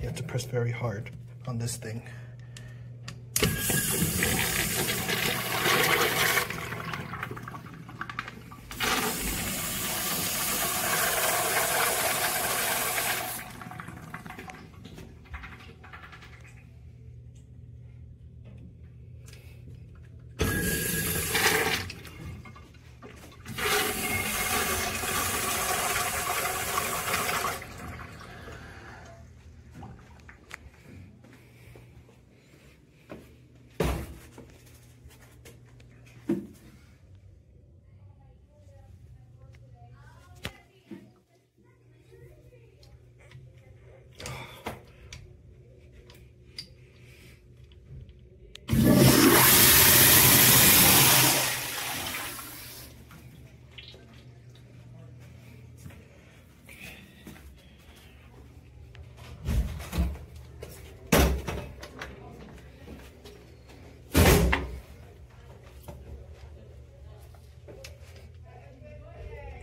You have to press very hard on this thing.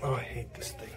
Oh, I hate this thing.